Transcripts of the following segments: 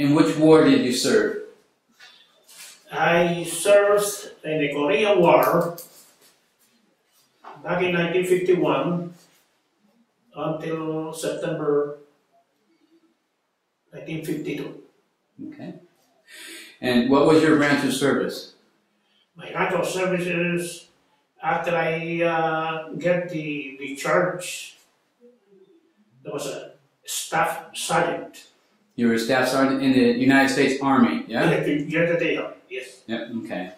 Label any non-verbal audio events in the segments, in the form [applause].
In which war did you serve? I served in the Korean War back in 1951 until September 1952. Okay. And what was your branch of service? My rank of services after I uh, get the, the charge, there was a staff sergeant. You were a staff sergeant in the United States Army, yeah? You're the day of, yes. Yep, okay.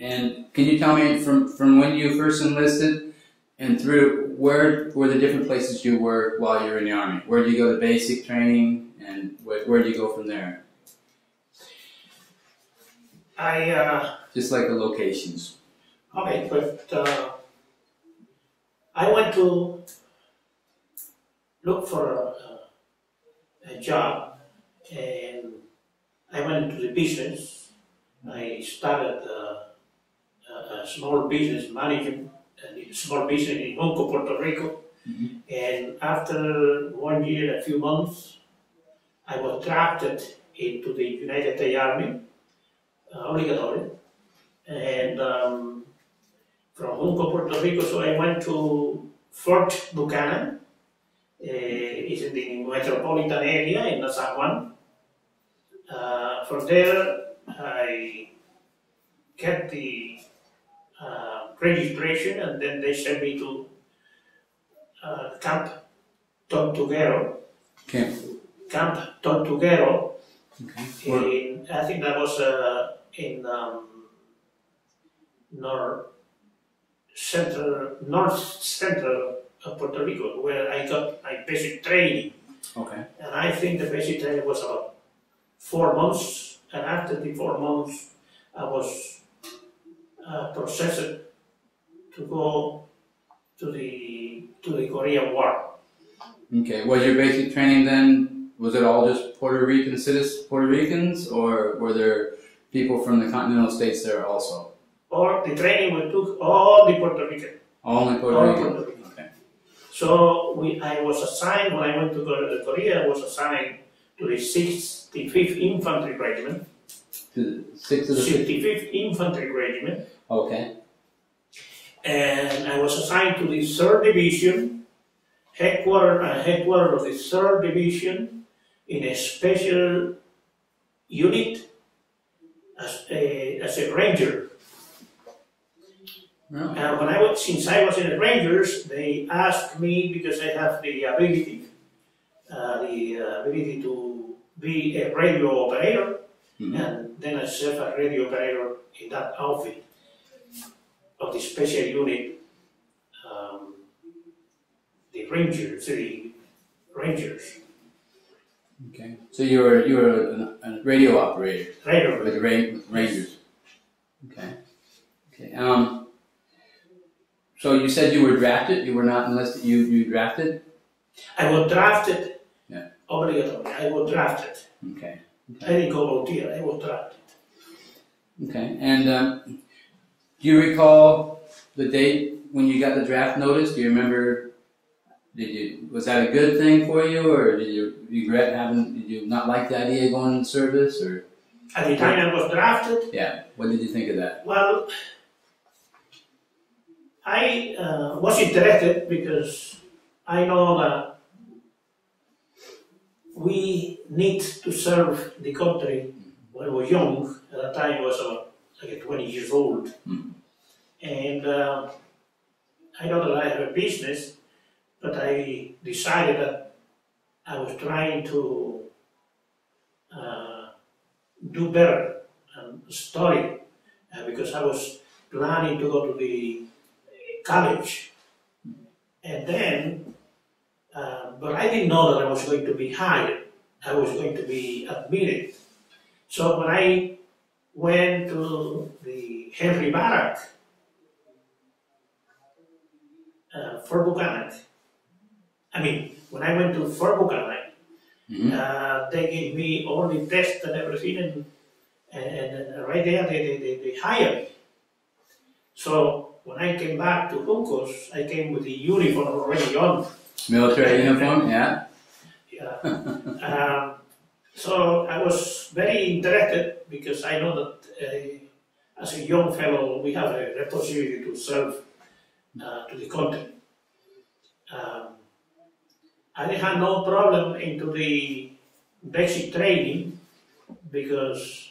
And can you tell me from, from when you first enlisted and through where were the different places you were while you were in the Army? Where did you go to basic training and where, where did you go from there? I, uh, Just like the locations. okay, but uh, I went to look for a, a job and I went into the business. I started uh, a, a small business management, a small business in Junco, Puerto Rico. Mhm. And after one year, a few months, I was drafted into the United States Army, uh, obligatory. And um, from Junco, Puerto Rico, so I went to Fort Buchanan. Uh, it's in the metropolitan area in San Juan. Uh, from there, I get the uh, registration, and then they sent me to uh, Camp Tortuguero. Okay. Camp Tortuguero. Okay. In, I think that was uh, in um, north central, north central Puerto Rico, where I got my basic training. Okay. And I think the basic training was about four months. And after the four months, I was uh, processed to go to the to the Korean War. Okay. Was your basic training then, was it all just Puerto Rican citizens, Puerto Ricans, or were there people from the continental states there also? Or the training we took all the Puerto Rican. Only Puerto All Rican? Puerto Rican. So we, I was assigned, when I went to Kor- Korea, I was assigned to the 65th Infantry Regiment, To the six of the fifth? 65th Infantry Regiment, Okay. and I was assigned to the 3rd Division, headquarters, uh, headquarters of the 3rd Division, in a special unit as a, as a ranger. No. And when I was, since I was in the Rangers, they asked me because I have the ability, uh, the uh, ability to be a radio operator, Mhm. and then I serve as radio operator in that outfit of the special unit, um, the Rangers, the Rangers, Okay. So you were you were a, a radio operator radio. with the Ra- with Rangers. Okay. Okay. Um. So you said you were drafted. You were not enlisted. You you drafted. I was drafted. Yeah. Obligatory. I was drafted. Okay. I didn't go volunteer. I was drafted. Okay. And um, do you recall the date when you got the draft notice? Do you remember? Did you was that a good thing for you, or did you regret having? Did you not like the idea of going in service, or At the time I was drafted, yeah? What did you think of that? Well, I uh, was interested because I know that we need to serve the country when I was young. At that time, I was about like 20 years old. Mhm. And uh, I know that I have a business, but I decided that I was trying to uh, do better and study uh, because I was planning to go to the college. And then, uh, but I didn't know that I was going to be hired. I was going to be admitted. So when I went to the Henry Barrack, uh, Fort Buchanan, I mean, when I went to Fort Buchanan, Mhm. uh, they gave me all the tests and everything, and, and, and right there they, they, they, they hired me. So when I came back to Juncos, I came with the uniform already on. Military uniform, yeah. Yeah. um, So I was very interested because I know that uh, as a young fellow we have a responsibility to serve uh, to the country. Um, I had no problem into the basic training because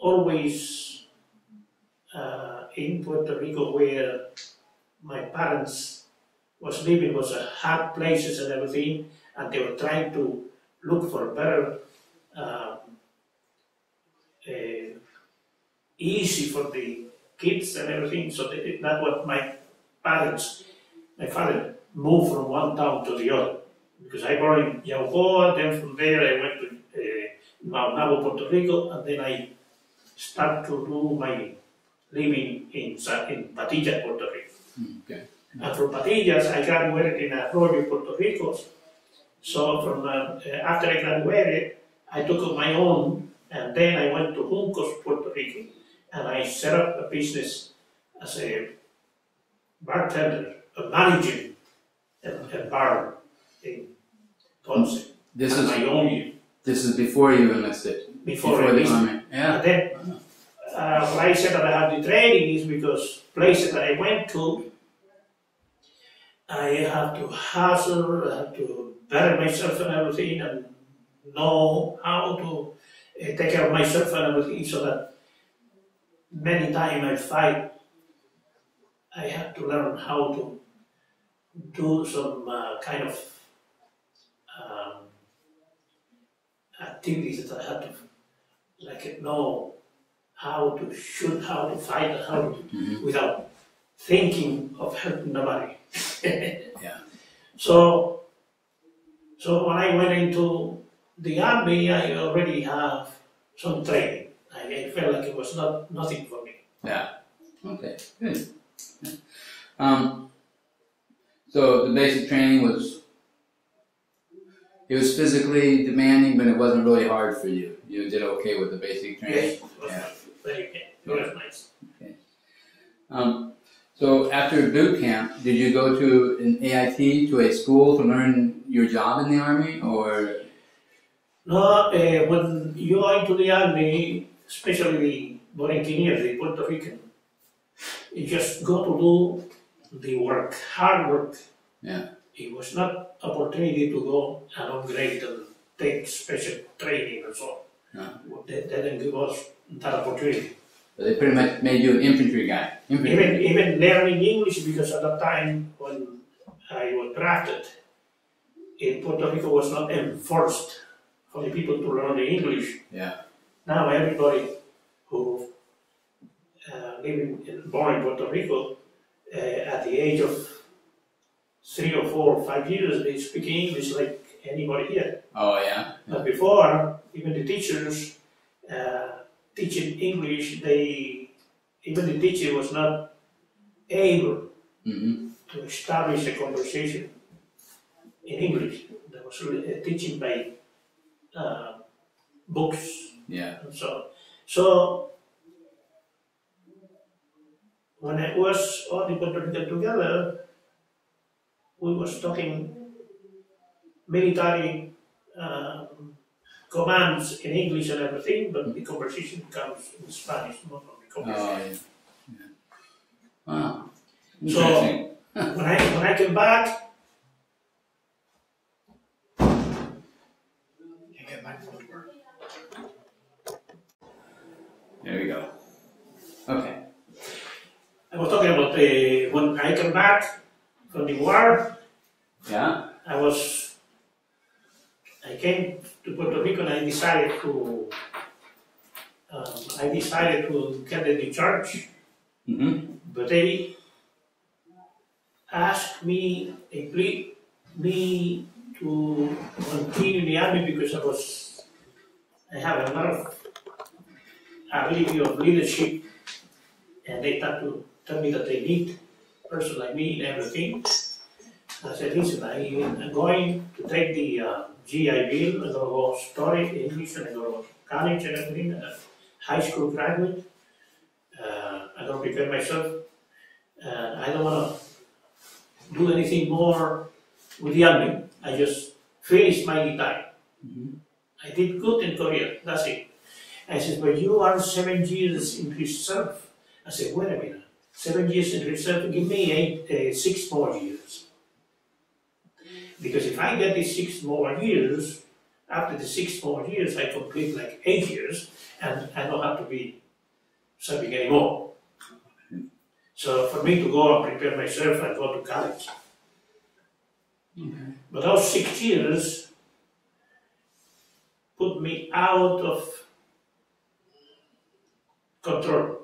always uh, in Puerto Rico where my parents was living was a hard places and everything and they were trying to look for better um, uh, easy for the kids and everything. So that, that's what my parents my father moved from one town to the other. Because I born in Yauco, then from there I went to uh, Maunabo, Puerto Rico, and then I start to do my living in, in Patillas, Puerto Rico. Mm, Okay. And from Patillas, I graduated in Arroyo, Puerto Rico. So from uh, uh, after I graduated, I took up my own, and then I went to Juncos, Puerto Rico, and I set up a business as a bartender, a manager, a, a bar in Ponce. This and is my own this is before you enlisted. before, Before the army. Yeah. And then, uh, why I said that I have the training is because places that I went to, I have to hustle, I have to better myself and everything, and know how to uh, take care of myself and everything, so that many times I fight, I have to learn how to do some uh, kind of um, activities that I have to like know how to shoot, how to fight, how to, Mhm. without thinking of hurting nobody. [laughs] Yeah. So, so when I went into the army, I already have some training. I, I felt like it was not nothing for me. Yeah. Okay. Good. Yeah. Um. So the basic training was. It was physically demanding, but it wasn't really hard for you. You did okay with the basic training. Yes, Yeah. Good. It was nice. Um, so after boot camp, did you go to an AIT to a school to learn your job in the army, or No, uh, when you go into the army, especially the Borinqueneers, the Puerto Rican, you just go to do the work, hard work. Yeah. It was not opportunity to go and upgrade and take special training and so on. They, they didn't give us that opportunity. they pretty much made you an infantry guy? Infantry. Even even learning English because at that time when I was drafted, in Puerto Rico was not enforced for the people to learn the English. Yeah. Now everybody who uh, living in, born in Puerto Rico uh, at the age of three or four or five years, they speak English like anybody here. Oh yeah. But before, even the teachers uh, teaching English, they even the teacher was not able Mm-hmm. to establish a conversation in English. There was uh, teaching by uh, books Yeah. and so so when it was all the Puerto Rican together, we was talking military um, commands in English and everything, but the conversation comes in Spanish, not only Oh conversation. yeah. yeah. Wow. So- When I when I came back, Can't get my phone to work. there we go. Okay. I was talking about the when I came back from the war. Yeah. I was, I came to Puerto Rico and I decided to, um, I decided to get in the church, Mm-hmm. but they asked me, they plead me to continue in the army because I was, I have a lot of ability of leadership, and they had to tell me that they need a person like me and everything. I said, listen, I, I'm going to take the uh, GI Bill, I'm gonna go study English, and I'm gonna go to college and everything, uh, high school graduate. Uh, I'm gonna prepare myself. Uh, I don't wanna do anything more with the army. I just finished my time. Mhm. I did good in Korea, that's it. I said, but you are seven years in reserve. I said, wait a minute, seven years in reserve, give me eight, uh, six more years. Because if I get these six more years, after the six more years, I complete like eight years, and I don't have to be serving anymore. So for me to go and prepare myself I go to college. Okay. But those six years put me out of control.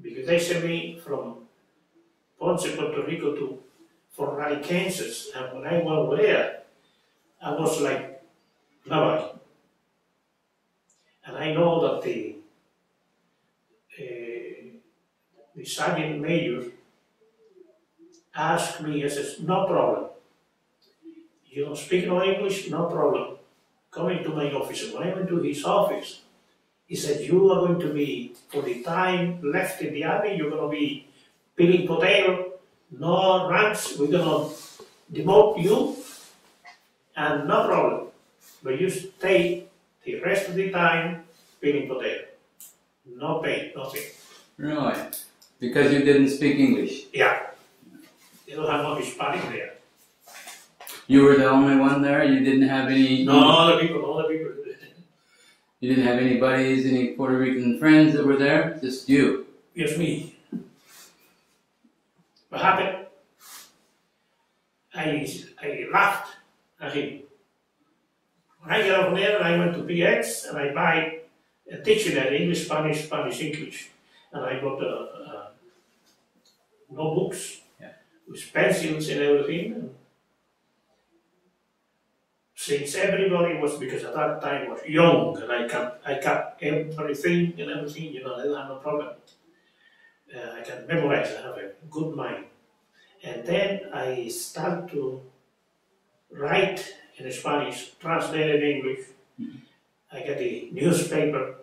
Because they sent me from Ponce, Puerto Rico to Fort Riley, Kansas. And when I went there, I was like nobody. And I know that the, uh, the sergeant major asked me, I says, no problem. You don't speak no English, no problem. Come into my office. When I went to his office, he said, you are going to be, for the time left in the army, you're going to be peeling potato, no ranks, we're going to demote you, and no problem. But you stay the rest of the time peeling potato. No pay, nothing. Really? Because you didn't speak English. Yeah. They don't have no Hispanic there. You were the only one there. You didn't have any. No, other people, other people. You didn't have any buddies, any Puerto Rican friends that were there. Just you. Yes, me. Happened? I, I laughed at him. When I get over there, and I went to PX and I buy a dictionary, English, Spanish, Spanish, English. And I got uh, uh, notebooks Yeah. with pencils and everything. Since everybody was, because at that time was young and I kept, I kept everything and everything, you know, I didn't have no problem. Uh, I can memorize, I have a good mind. And then I start to write in Spanish, translate in English. I get the newspaper,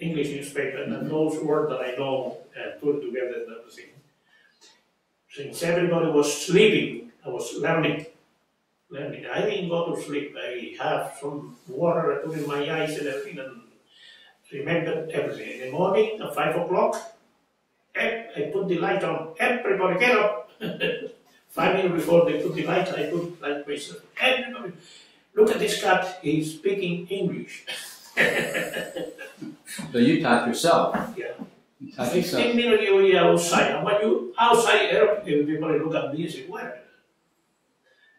English newspaper, and those words that I know and put together and everything. Since everybody was sleeping, I was learning. Learning. I didn't go to sleep. I have some water I put in my eyes and everything and remember everything. In the morning at five o'clock, I put the light on. Everybody get up. [laughs] Five minutes before they put the light, I put light myself. Everybody, look at this cat. He's speaking English. [laughs] So you taught yourself. Yeah. You taught yourself. 15 minutes you were outside. And when you outside, every- people look at me and say, where?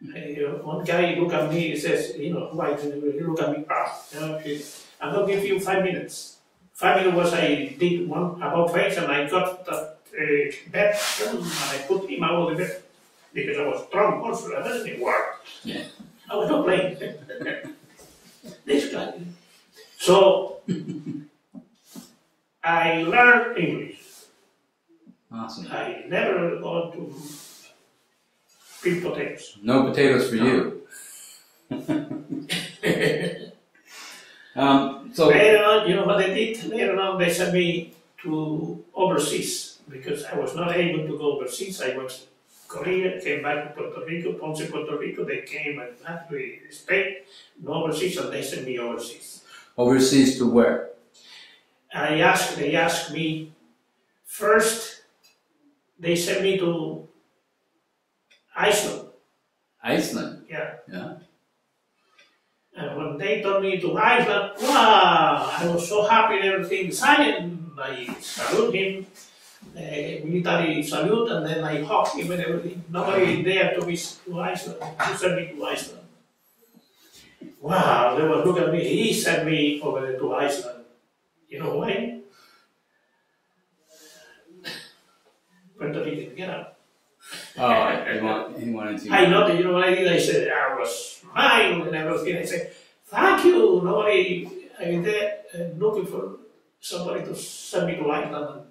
Know, one guy look at me, he says, you know, why do you look at me? Ah, okay. I'm gonna give you five minutes. Minutes was I did one about face and I got that uh, bed and I put him out of the bed because I was drunk also. That doesn't work. Yeah. I was not playing. this guy. So I learned English. Ah, awesome. I never gone to peel potatoes. No potatoes for you. [laughs] Um, so Later on, you know what they did? Later on, they sent me to overseas because I was not able to go overseas. I went to Korea, came back to Puerto Rico, Ponce, Puerto Rico. They came and had to Spain, no overseas, and they sent me overseas. overseas to where? I asked, they asked me first, they sent me to Iceland. Iceland. Yeah. Yeah. And when they told me to Iceland, wow, I was so happy and everything. Silent, I salute him, uh, military salute, and then I hug him and everything. Nobody there to me to Iceland, to send me to Iceland. Wow, they were looking at me. He sent me over there to Iceland. You know why? [sighs] Puerto Rican, get up. Oh, he, want, he wanted to. I know that you know what I did. I said I was smiling and everything. I said, "Thank you." Nobody, I'm there uh, looking for somebody to send me to Iceland. And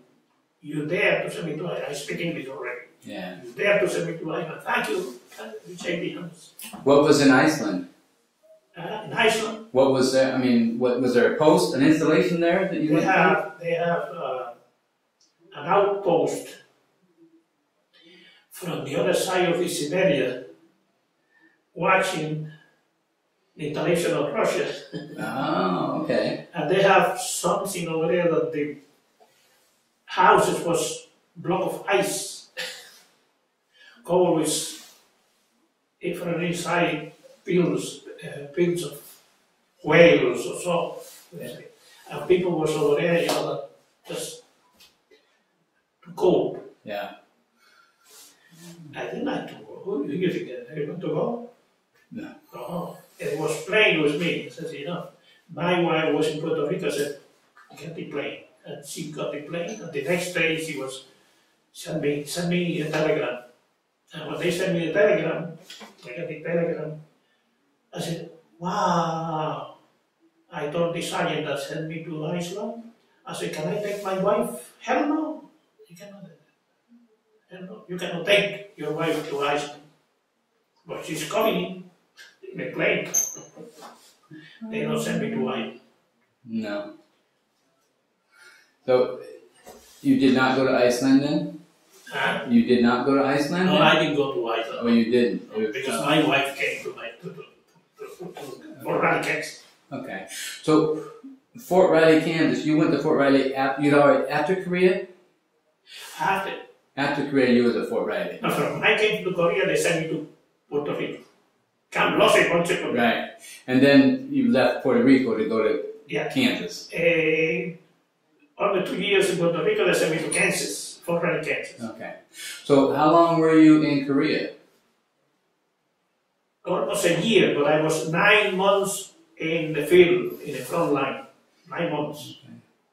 you there to send me to Iceland. I speak English already. Yeah. You there to send me to Iceland. Thank you. Shake the hands. What was in Iceland? Uh, in Iceland, What was there? I mean, what was there a post, an installation there that you they have they have uh, an outpost from the other side of the Siberia, watching of Russia. Oh, okay. And they have something over there that the houses was block of ice [laughs] covered with different inside fields, uh, fields of whales or so. And people was over there, you know, that just too cold. Yeah. I didn't like to go. Who you think? I want to go? No. Oh, it was playing with me. I said, you know, my wife was in Puerto Rico. I said, get the plane. And she got the plane. And the next day she was, send me, send me a telegram. And when they sent me a telegram, I got the telegram. I said, wow. I told the sergeant that sent me to Iceland. I said, can I take my wife? Hell no. You cannot. Hell no. You cannot take your wife to Iceland. But she's coming a they don't send me to Iceland. No. So you did not go to Iceland then? Huh? You did not go to Iceland? No, then? I didn't go to Iceland. Oh, you didn't. Oh, was- Because my wife came to my to, to, to, to, for Radicals. Okay. So Fort Riley, Kansas. You went to Fort Riley. After, you'd already after Korea. After After Korea, you was at Fort Riley. after I came to Korea, they sent me to Puerto Rico. Camp Los Ponce, Puerto Rico. Right. And then you left Puerto Rico to go to Yeah. Kansas. Uh, over two years in Puerto Rico, they sent me to Kansas, Fort Riley, Kansas. Okay. So how long were you in Korea? Almost a year, but I was nine months in the field, in the front line. Nine months.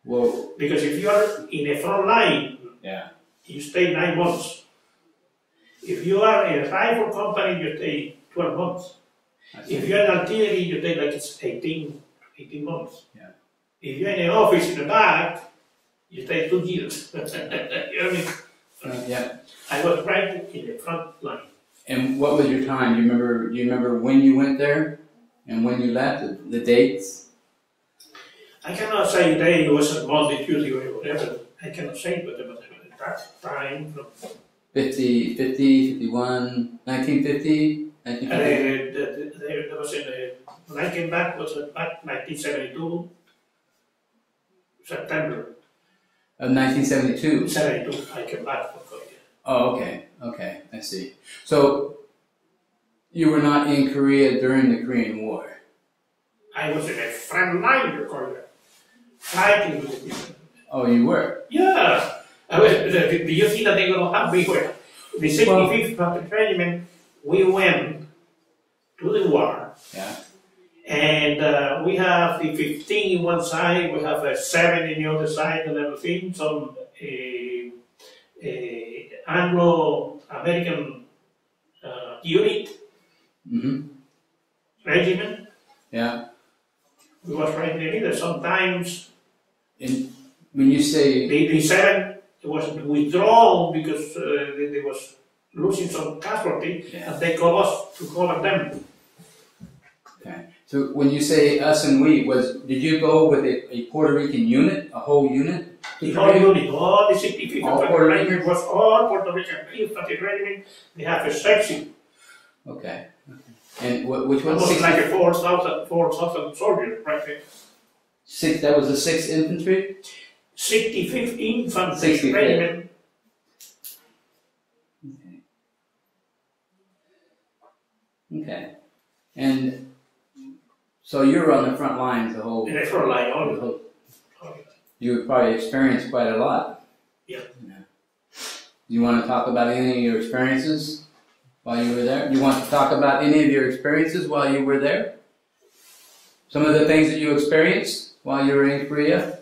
Well, Because if you are in the front line, yeah. you stay nine months. If you are in a rifle company, you stay 12 months. If you're in artillery, you take like it's 18, 18 months. Yeah. If you're in an office in the back, you take two years. [laughs] you know what I mean? Uh, yeah. I was right in the front line. And what was your time? Do you remember? Do you remember when you went there and when you left? The, the dates? I cannot say day it was a Monday, Tuesday, or whatever. I cannot say, but that time from 50, 50, 51, 1950, uh, 1950? the, the, the, there was in the, when I came back was uh, back 1972 September Of 1972. 72 I came back from Korea. Oh, okay. Okay. I see. So you were not in Korea during the Korean War. I was in a front line of Korea, fighting with the people. Oh, you were. Yeah. I was, the, the, do you think that they're going to have? The 65th Infantry Regiment, we went to the war, Yeah. and uh, we have the 15 in one side, we have a 7 in the other side, and everything, some uh, uh, Anglo-American uh, unit, Mm-hmm. regiment. Yeah. We was right in the middle. Sometimes And when you say the, the 7 was withdrawn because uh, they was losing some casualty, Yeah. and they call us to cover them. okay, so when you say us and we, was did you go with a, a Puerto Rican unit, a whole unit? The whole unit, all the 65th All Infantry Puerto Regiment was all Puerto Rican infantry regiment. They have a section, Okay. And wh- which one? almost Six, like a 4,000 4,000 soldiers right there. six. That was the Sixth Infantry. 65th Infantry 65th. Regiment. Okay. And so you were on the front lines the whole. In the front line, all the whole- You probably experienced quite a lot. Yeah. You want to talk about any of your experiences while you were there? You want to talk about any of your experiences while you were there? Some of the things that you experienced while you were in Korea?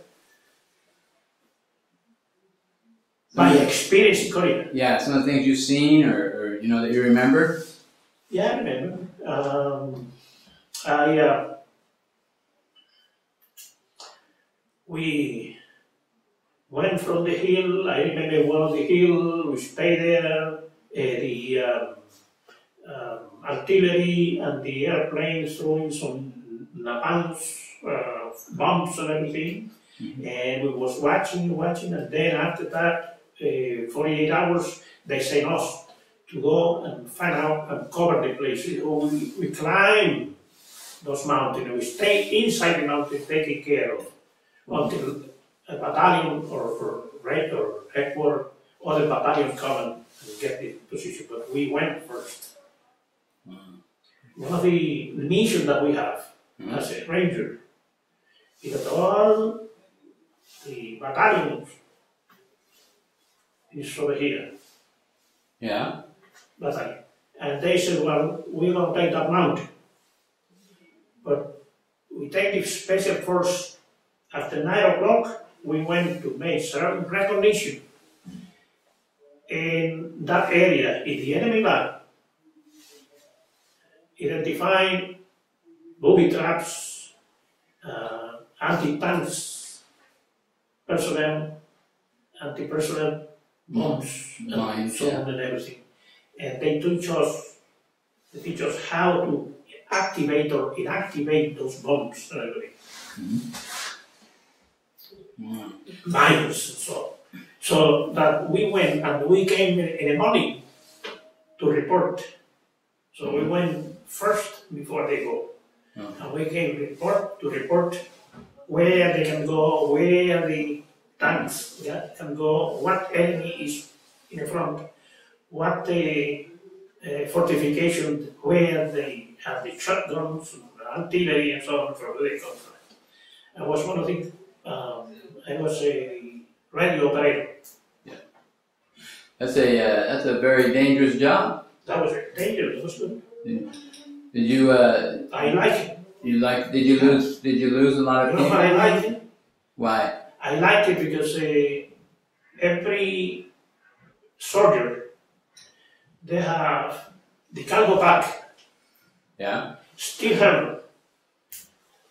my experience in Korea. Yeah, some of the things you've seen or, or you know that you remember. Yeah, I remember. Um, I uh, we went from the hill. I remember one of the hill. We stayed there. Uh, the um, um, artillery and the airplanes throwing some napalms, uh, bombs and everything. And we was watching, watching, and then after that, uh, 48 hours, they sent us to go and find out and cover the place. So we, we climbed those mountains. And we stay inside the mountain, taking care of until a battalion or, or red or headquarters, other battalions come and get the position. But we went first. One of the missions that we have Mhm. as a ranger is that all the battalions is over here. Yeah. Battalion. And they said, well, we're gonna take that mountain. But we take the special force after nine o'clock, we went to make certain recognition in that area, in the enemy line. Identifying booby traps, uh, anti-tanks personnel, anti-personnel bombs, and so on and everything. And they teach us, they teach us how to activate or inactivate those bombs everything, Mm. mines and so on. So that we went and we came in the morning to report. So we went first before they go. Oh. And we came report to report where they can go, where the tanks yeah, can go, what enemy is in the front, what the uh, fortification, where they have the shotguns, artillery, and so on, from where they come from. I was one of the, um, I was a radio operator. Yeah. That's a uh, that's a very dangerous job. That was dangerous, it was good. Did you uh I like it. you like did you lose did you lose a lot of people? why I like it? Why? I like it because uh, every soldier, they have the cargo pack, Yeah. Still have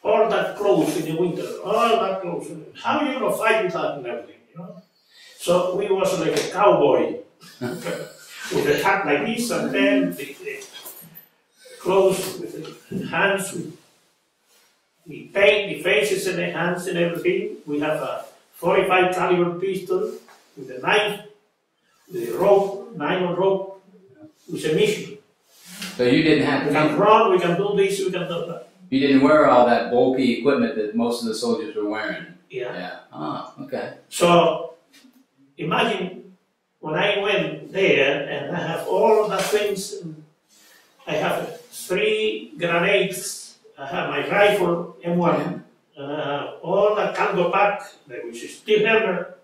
all that clothes in the winter, all that clothes. How are you gonna fight with that and everything, you know? So we was like a cowboy [laughs] with a hat like this and then the, the clothes with the hands with the paint, the faces and the hands and everything. We have a 45 caliber pistol with a knife, with a rope, nylon rope, with a mission. So you didn't have We can to, run, we can do this, we can do that. you didn't wear all that bulky equipment that most of the soldiers were wearing. Yeah. Yeah. Ah, okay. So imagine when I went there and I have all of the things. I have three grenades. I have my rifle M1, and I all the cargo pack, that which is still hammer.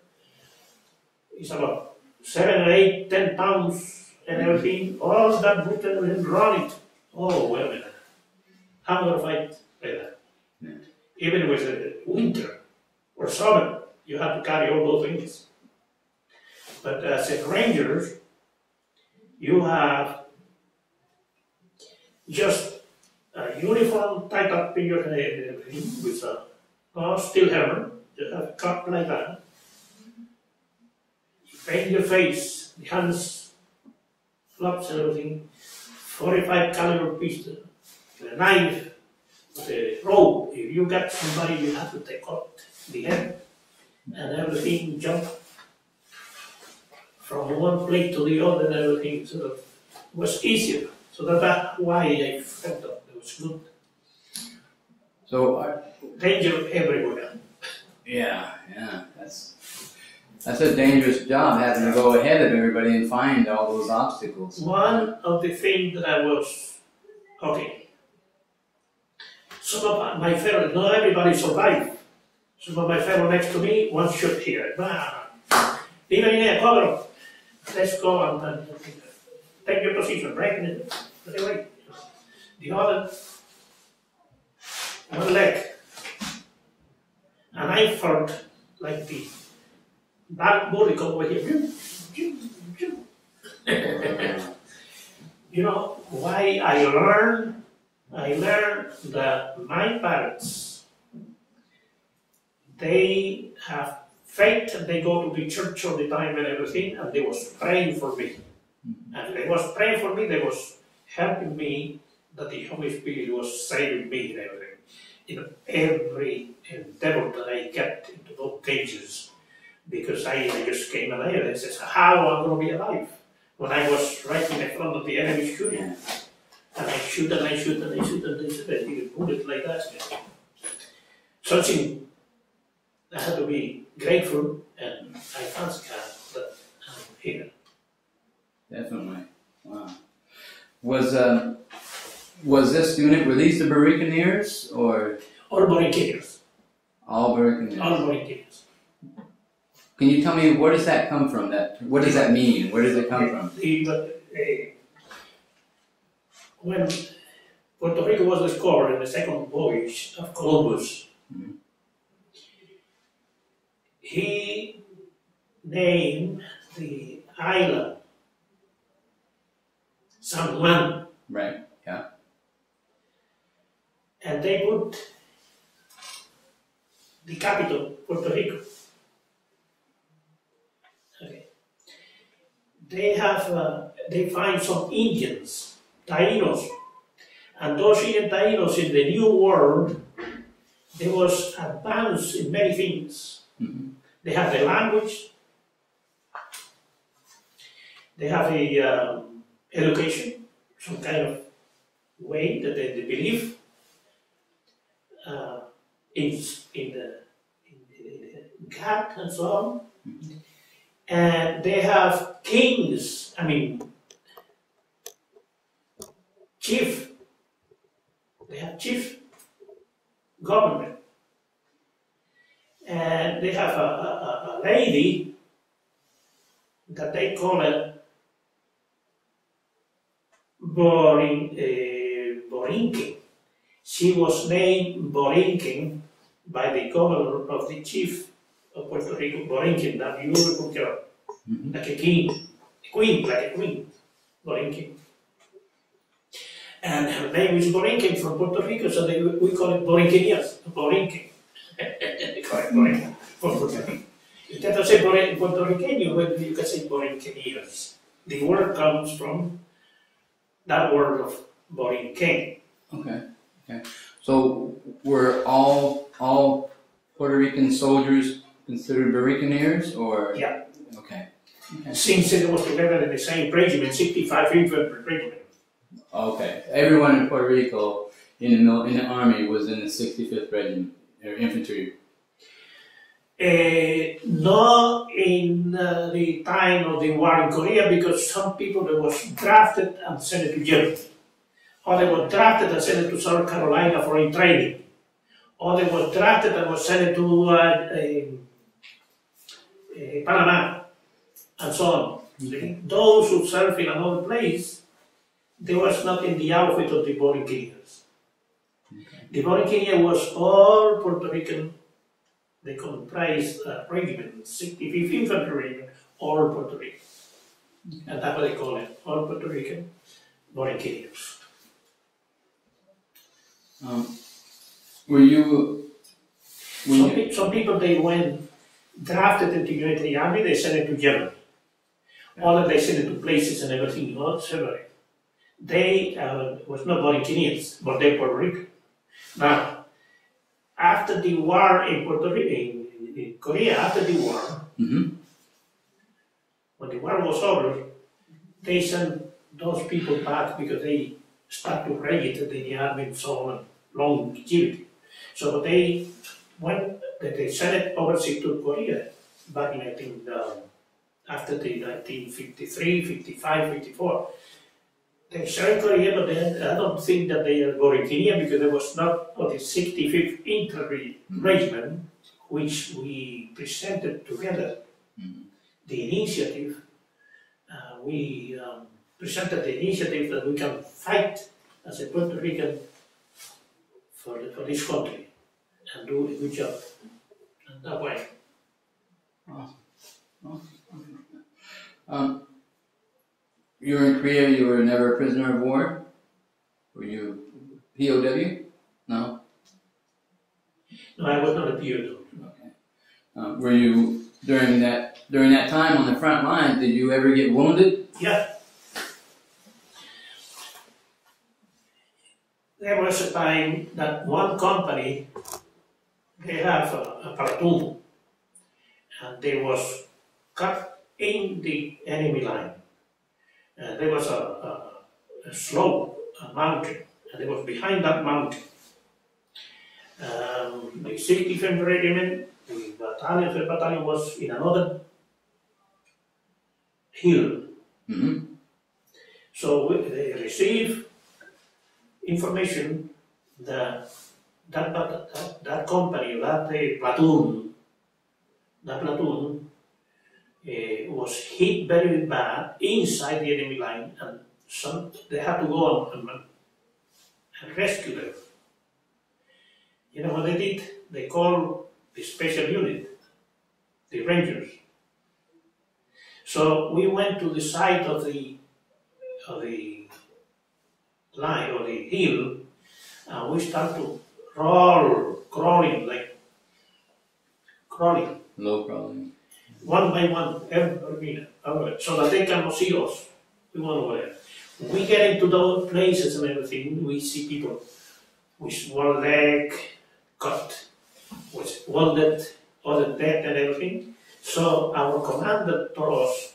It's about seven or eight, ten pounds and everything. All that put and run it. Oh, wait a minute. How am I gonna fight like that? Yeah. Even with the winter or summer, you have to carry all those things. But as a ranger, you have just a uniform tied up in your head and everything with a steel hammer, you have cut like that. You paint your face, the hands, flaps and everything, 45 caliber pistol, the knife, the rope. If you got somebody, you have to take out the head and everything jump from one plate to the other and everything so that was easier. So that, that's why I felt that it was good. So uh, Danger everywhere. yeah, yeah, that's a dangerous job having to go ahead of everybody and find all those obstacles. One of the things that I was okay. Some of my fellow, not everybody survived. Some of my fellow next to me, one shot here. Even in a cover, let's go and, take your position, right? Right. The other, one leg. And I felt like the back body come over here. you know why I learned? I learned that my parents, they have faith and they go to the church all the time and everything, and they was praying for me. Mm-hmm. And they was praying for me, they was helping me, that the Holy Spirit was saving me and everything. In every endeavor that I get into those dangers, because I, I just came alive and says, how I'm going to be alive? When I was right in the front of the enemy shooting. And I shoot and I shoot and I shoot and I shoot and you move it like that. Searching, I had to be grateful and I thank God that I'm here. Definitely. Wow. Was um, was this unit were these the Borinqueneers or All Borinqueños, all Borinqueneers? all Borinqueños. Can you tell me where does that come from? That what does that mean? Where does it come from? The, uh, when Puerto Rico was discovered in the second voyage of Columbus, Mhm. he named the island San Juan, Right. Yeah. And they put the capital, Puerto Rico. They have, uh, they find some Indians, Taínos, and those Indian Taínos in the New World, they was advanced in many things. Mhm. They have the language, they have a um, education, some kind of way that they, they believe uh, in, in the in, the- in God and so on. And they have kings, I mean, chief. They have chief government. And they have a, a, a- lady that they call it Borin, uh. She was named Borinquen by the governor of the chief of Puerto Rico, Borinquen, that beautiful girl, Mhm. like a king, a queen, like a queen, Borinquen. And her name is Borinquen from Puerto Rico, so they, we call it Borinquenias, Borinquen. [laughs] it Borinquen from Puerto Rico. Instead of say Puerto Riqueño, well, you can say Borinquenias. The word comes from that word of Borinquen. Okay. Okay. So were all all Puerto Rican soldiers considered Borinqueneers or? Yeah. Okay. Since it was together in the same regiment, 65 infantry regiment. Okay. Everyone in Puerto Rico in the mil- in the army was in the 65th Regiment or infantry. Uh, not in uh, the time of the war in Korea because some people that was drafted and sent to Germany. Or they were drafted and sent to South Carolina for in training. Or they were drafted and was sent to uh, um, uh, Panama and so on. Those who served in another place, they was not in the outfit of the Borinquenians. The Borinquenia was all Puerto Rican they comprised a regiment, 65th Infantry Regiment, all Puerto Rican. And that's what they call it, all Puerto Rican Borinquenians. Um, were you? Were Some, you pe- some people, they went drafted into United Army, they sent it to Germany. Others, they sent it to places and everything, not separate. They uh, was not Borinquenians, but they Puerto Rican. Now, after the war in Puerto Rico, in, in Korea, after the war, Mhm. when the war was over, they sent those people back because they start to register the army and so on, longevity. So they went, they sent it overseas to Korea back in, I think, um, after the 1953, 55, 54. They sent Korea, but then I don't think that they are Borinquenia because there was not the 65th Infantry Regiment, which we presented together. The initiative, uh, we um, presented the initiative that we can fight as a Puerto Rican for, the, for this country and do a good job. And that way, um, you were in Korea. You were never a prisoner of war. Were you POW? No. no, I was not a POW. Okay. Um, were you during that during that time on the front line? Did you ever get wounded? Yeah. There was a time that one company, they have a, a platoon, and they was cut in the enemy line. And there was a, a, a slope a mountain, and it was behind that mountain. Um, the 65th Regiment, the battalion, the battalion was in another hill. hmm So we- they receive information that that, that, that company, that uh, platoon, that platoon uh, was hit very bad inside the enemy line and some, they had to go and, and, rescue them. You know what they did? They called the special unit, the Rangers. So we went to the side of the of the line or the hill, and we start to roll, crawling like crawling No crawling. one by one, every minute, so that they cannot see us. We there. When we get into those places and everything, we see people with one leg cut, with wounded, other dead and everything. So our commander told us,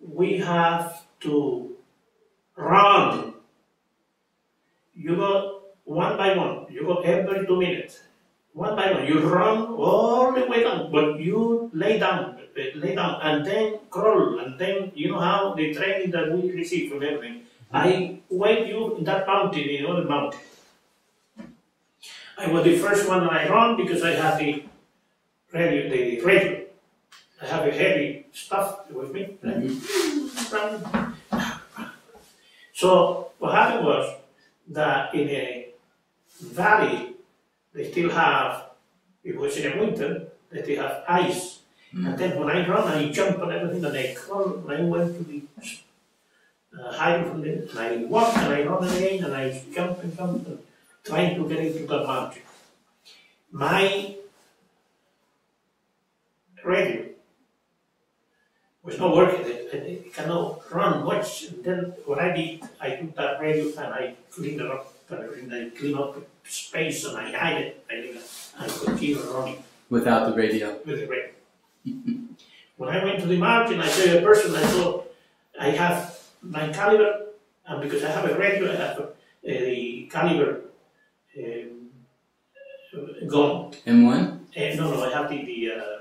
we have to run. You go one by one, you go every two minutes one by one. You run all the way down, but you lay down, lay down, and then crawl, and then you know how the training that we receive from everything. I went you in that mountain, in other mountain. I was the first one that I run because I had the radio, the radio. I have a heavy stuff with me. Run. So what happened was that in a valley they still have, it was in the winter, they still have ice. And then when I run, I jump and everything, and I crawl, and I went to the uh, hiding from them, and I walk, and I run again, and I jump and jump, and trying to get into the mountain. My radio was not working, it, it, it cannot run much. And then what I did, I took that radio and I cleaned it up, and I clean up the space and I hide it, I did and I continue running Without the radio. with the radio. when I went to the mountain, I saw a person, I thought, I have my caliber, and because I have a radio, I have uh, the caliber um, gun. M1? Uh, no, no, I have the, the, uh,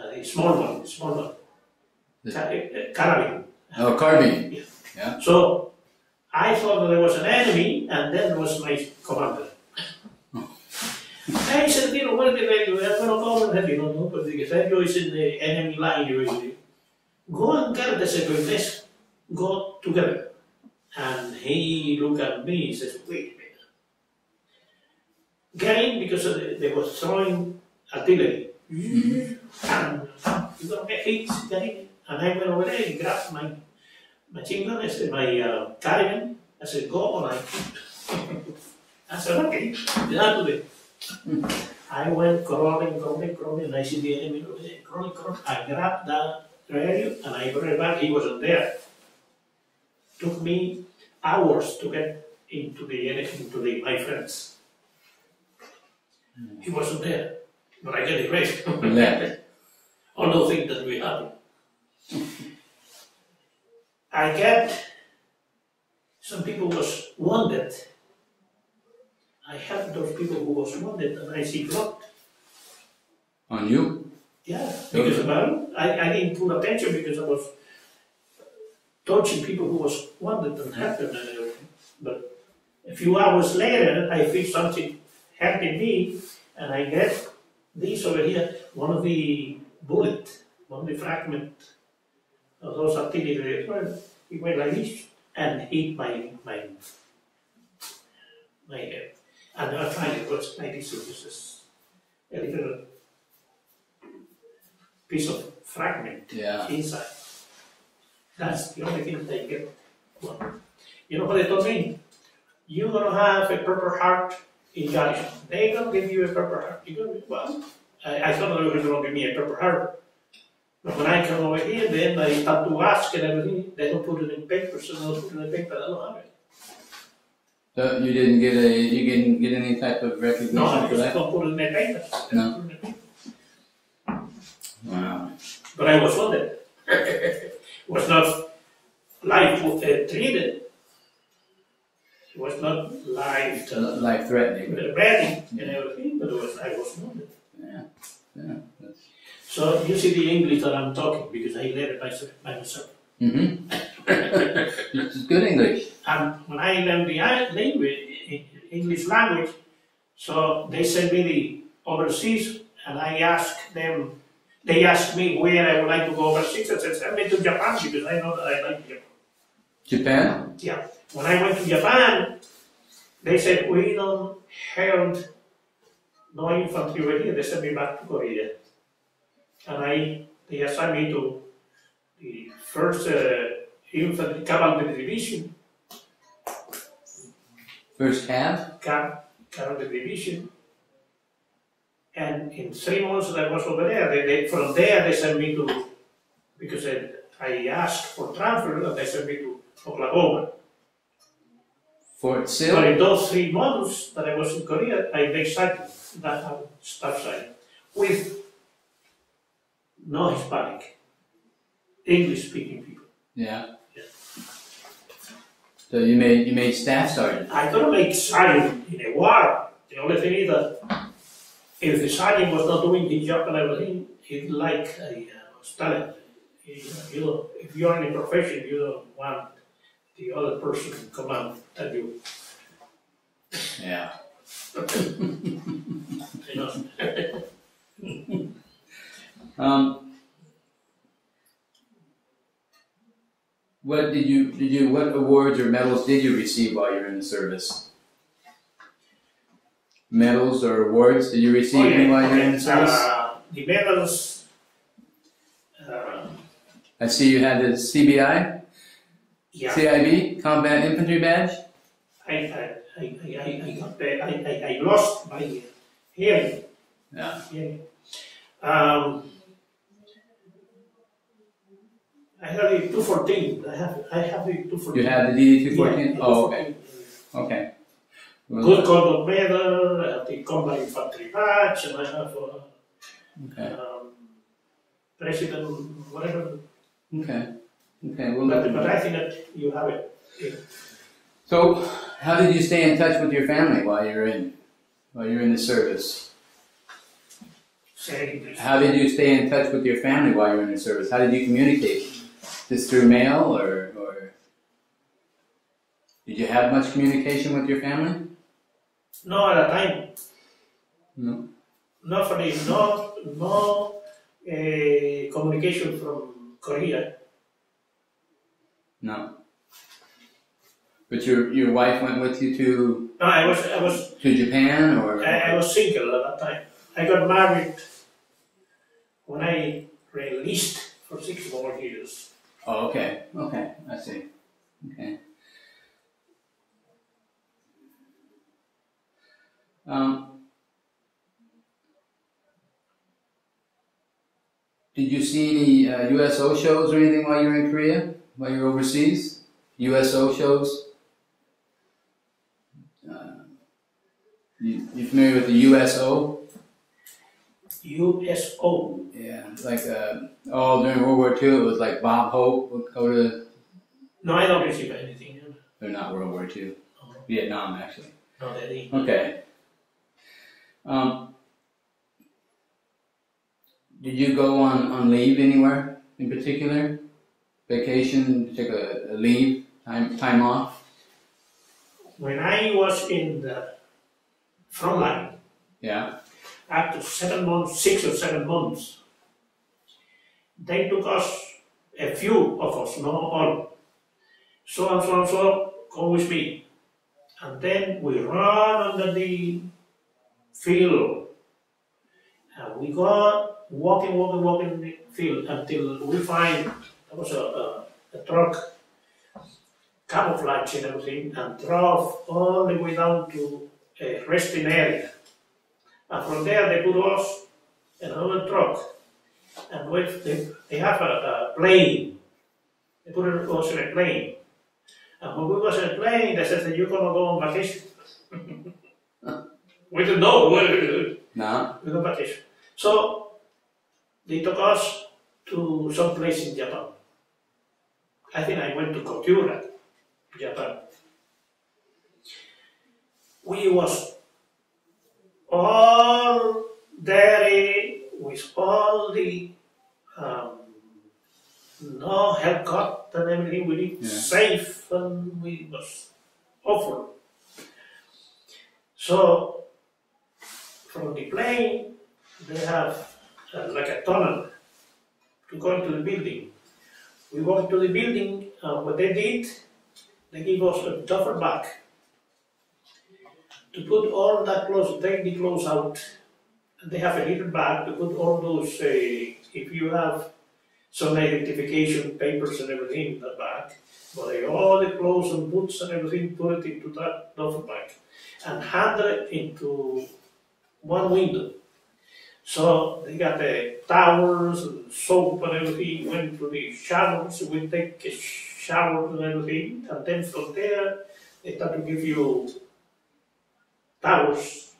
uh, the small one, the small one. The- Ca- uh. Oh, carbine. Yeah. So I thought that there was an enemy, and then was my commander. [laughs] I said, you know, what is the radio? I'm going to call him. You know, no, but the radio is in the enemy line usually. Go and get it. I said, let's go together. And he looked at me, he says, wait a minute. Get in because the, they were throwing artillery. Mm-hmm. And you're going to get hit. And I went over there and grabbed my machine gun, I said, my uh, carrigan, I said, go and I [laughs] I said, okay, that do it. I went crawling, crawling, crawling, and I see the enemy crawling, crawling. I grabbed that radio and I brought it back, he wasn't there. Took me hours to get into the enemy, into the, my friends. He wasn't there, but I get the radio. Left. [laughs] All those things that we have. I get some people was wounded. I helped those people who was wounded and I see blood. On you? Yeah, because well, I, I didn't put attention because I was touching people who was wounded and helping them and everything. But a few hours later, I feel something helping me, and I get this over here, one of the bullet, one of the fragment of those artillery, it went like this and hit my my my head. And I find it was like this, it a little piece of fragment Yeah. inside. That's the only thing they get. Well, you know what they told me? You're gonna have a purple heart in Garrison. They gonna give you a purple heart. You're gonna, be well, I, I thought they were gonna give me a purple heart. But when I come over here, then they tatuask and everything, they don't put it in paper, so they'll put it in paper, They don't have it. So you didn't get a, you didn't get any type of recognition No, I for just that? don't put it in their paper. No. Wow. But I was on [laughs] uh, it. was not life uh, treated. It was not life uh, Life threatening. ready and everything, but it was I was wounded. Yeah. Yeah. That's so you see the English that I'm talking because I learned it by myself. mm-hmm. it's good English. And when I learned the language, English language, so they sent me the overseas, and I asked them. They asked me where I would like to go overseas. I said, send me to Japan because I know that I like Japan. Japan. Yeah. When I went to Japan, they said, we don't held no infantry over here. They sent me back to Korea. And I, they assigned me to the first uh, infantry cavalry division, First. Cam, cavalry division. And in three months that I was over there, they, they, from there they sent me to, because I, I asked for transfer, and they sent me to Oklahoma. Fort But in those three months that I was in Korea, I made cycling, that uh, staff cycling, with no Hispanic, English speaking people. Yeah. Yeah. So you made you made staff sergeant. I couldn't make sergeant in a war. The only thing is that if the sergeant was not doing his job and everything, he'd like I uh, was telling you, you know, if you're in a profession, you don't want the other person to come and tell you, Yeah. [laughs] you know. [laughs] Um, what did you did you what awards or medals did you receive while you were in the service? Medals or awards did you receive Okay, any while you were in the service? Uh, the medals, uh, I see you had the CBI, yeah, CIB, Combat Infantry Badge. I, I, I, I, I got I, I, I lost my hearing. Yeah. hearing. Um, I have a two fourteen. I have, I have a two fourteen. You have the DD two fourteen. Oh, okay, okay. Well, Good conduct medal, I have the combat infantry badge, and I have uh, Okay. um, president, whatever. Okay. Okay. Well, But, but I think that you have it. So, how did you stay in touch with your family while you're in while you were in the service? How did you stay in touch with your family while you're in the service? How did you communicate? Just through mail, or or did you have much communication with your family? No, at a time. No. No, for the, no, no uh, communication from Korea. No. But your your wife went with you to No, I was, I was, to Japan, or I, I was single at that time. I got married when I released for six more years. Oh, okay, okay, I see. Okay. Um, did you see any uh, USO shows or anything while you were in Korea? While you were overseas? USO shows? Uh, you, you familiar with the USO? USO. Yeah, like uh, oh, during World War II, it was like Bob Hope would go to. No, I don't receive anything. Or not World War II, Vietnam actually. Not any. Okay. Um, did you go on, on leave anywhere in particular? Vacation, take a, a leave, time time off? When I was in the front line, Yeah. After seven months, six or seven months, they took us, a few of us, not all, so and so and so, come with me. And then we run under the field. And we go walking, walking, walking in the field until we find there was a, a, a truck, camouflage and everything, and drove all the way down to a resting area. And from there, they put us in another truck. And with they, they have a, a plane. They put us in a plane. And when we was in a plane, they said that you're gonna go on vacation. [laughs] we didn't know where we No. go on vacation. So they took us to some place in Japan. I think I went to Kokura, Japan. We was all dairy with all the um, no haircut and everything. We did Yeah. safe and we was awful. So from the plane, they have uh, like a tunnel to go into the building. We walked to the building. Uh, what they did, they give us a duffel bag to put all that clothes, take the clothes out. They have a little bag to put all those, uh, if you have some identification papers and everything in that bag, but they, all the clothes and boots and everything, put it into that duffel bag and hand it into one window. So they got the towels and soap and everything, went to the showers, we take a shower and everything, and then from there, they start to give you towels,